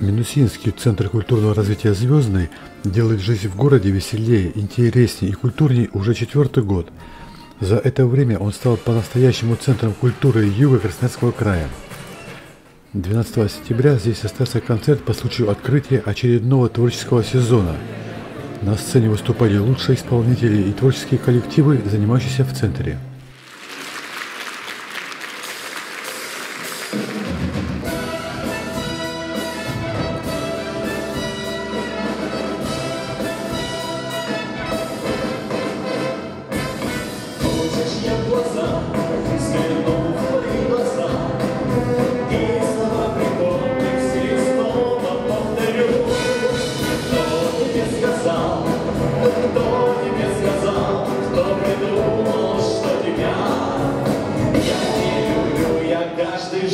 Минусинский центр культурного развития «Звездный» делает жизнь в городе веселее, интереснее и культурнее уже четвертый год. За это время он стал по-настоящему центром культуры юга Красноярского края. 12 сентября здесь состоялся концерт по случаю открытия очередного творческого сезона. На сцене выступали лучшие исполнители и творческие коллективы, занимающиеся в центре.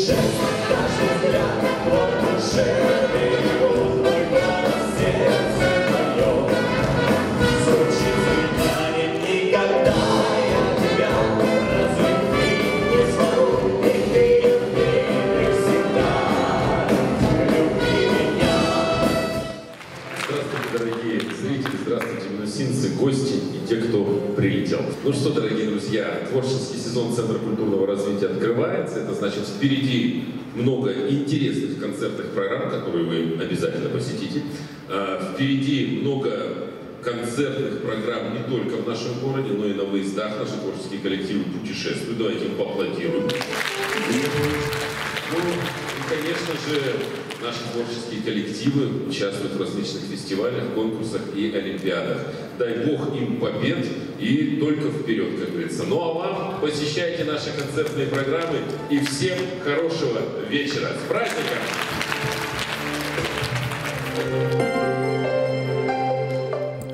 Shit, Ну что, дорогие друзья, творческий сезон Центра культурного развития открывается. Это значит, впереди много интересных концертных программ, которые вы обязательно посетите. А, впереди много концертных программ не только в нашем городе, но и на выездах. Наши творческие коллективы путешествуют. Давайте им поаплодируем. Ну, и, конечно же, наши творческие коллективы участвуют в различных фестивалях, конкурсах и олимпиадах. Дай Бог им побед и только вперед, как говорится. Ну а вам посещайте наши концертные программы и всем хорошего вечера. С праздником!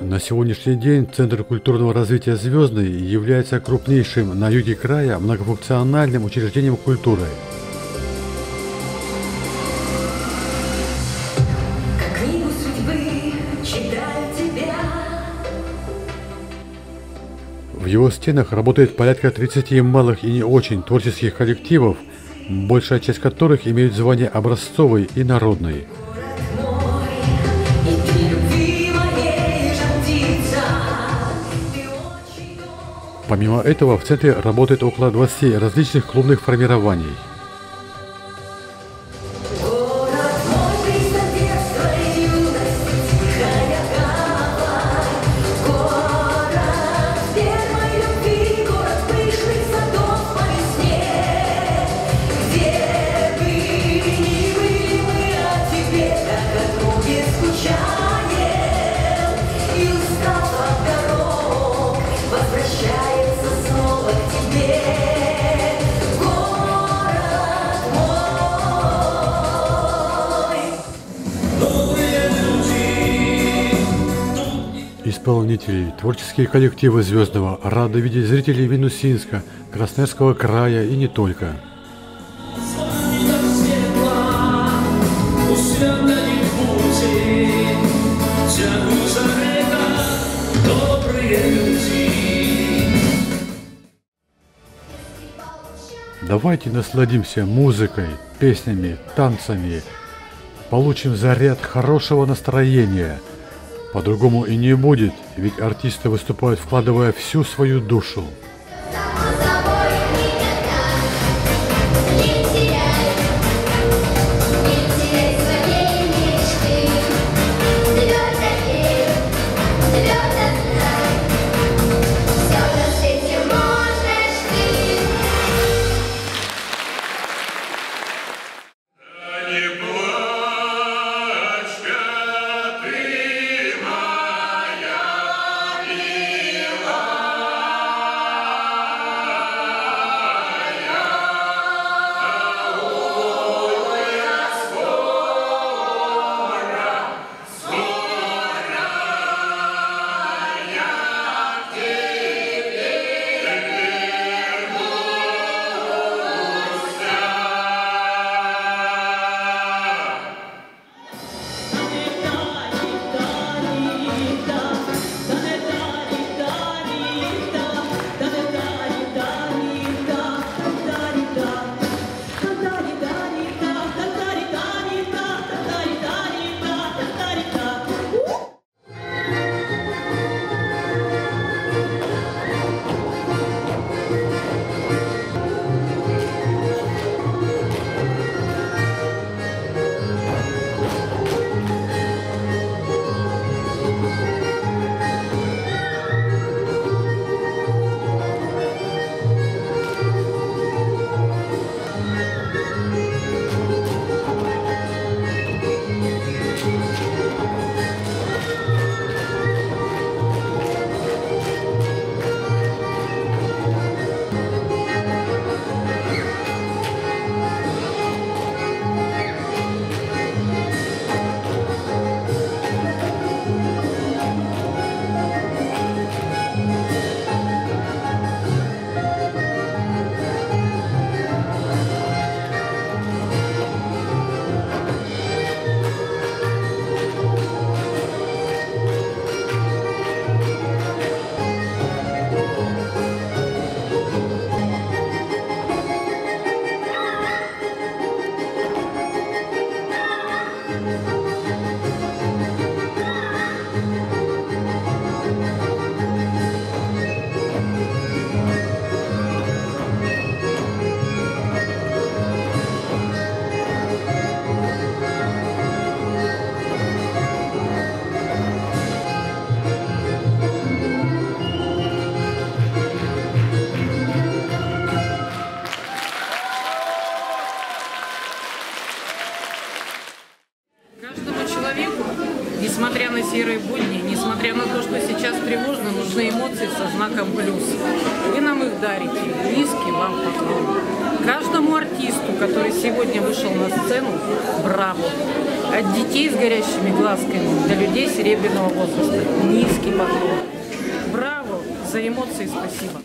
На сегодняшний день Центр культурного развития «Звездный» является крупнейшим на юге края многофункциональным учреждением культуры – В его стенах работает порядка 30 малых и не очень творческих коллективов, большая часть которых имеют звание образцовой и народной. Помимо этого в центре работает около 20 различных клубных формирований – исполнителей, творческие коллективы Звездного рады видеть зрителей Минусинска, Красноярского края и не только. Давайте насладимся музыкой, песнями, танцами, получим заряд хорошего настроения – по-другому и не будет, ведь артисты выступают, вкладывая всю свою душу. Несмотря на серые будни, несмотря на то, что сейчас тревожно, нужны эмоции со знаком плюс. Вы нам их дарите. Низкий вам поклон. Каждому артисту, который сегодня вышел на сцену, браво. От детей с горящими глазками до людей серебряного возраста. Низкий поклон. Браво! За эмоции спасибо.